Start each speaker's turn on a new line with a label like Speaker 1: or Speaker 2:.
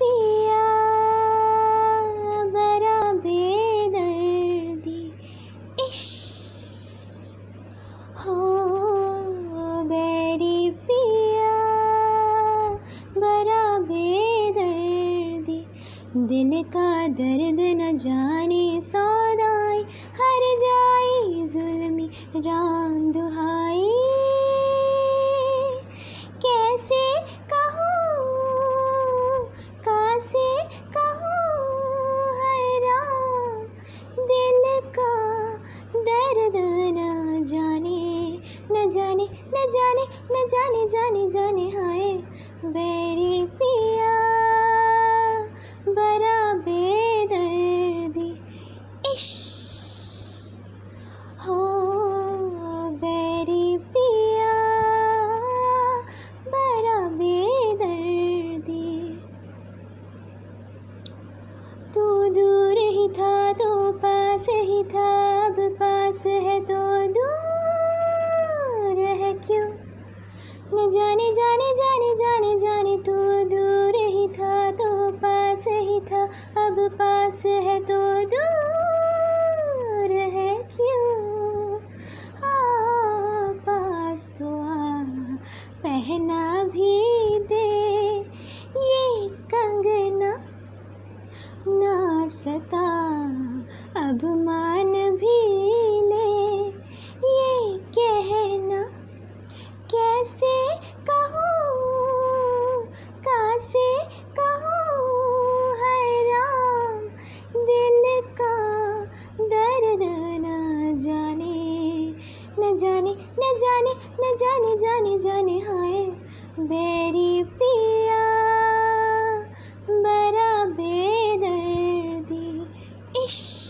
Speaker 1: पिया इश हो बेरी पिया दिल का दर्द न जाने सौदाई जाने, न जाने न जाने न जाने जाने जाने हाय। बेरी पिया, बरा बेदर्दी। इश हो बेरी पिया, बरा बेदर्दी। तू दूर ही था तो पास ही था, अब जाने जाने जाने जाने जाने तो दूर ही था तो पास ही था। अब पास है तो दूर है क्यों? हाँ पास तो आ, पहना भी दे, ये कंगना ना सता। अब मार जाने न जाने न जाने जाने जाने हाय। बेरी पिया बरा बेदर्दी इश्क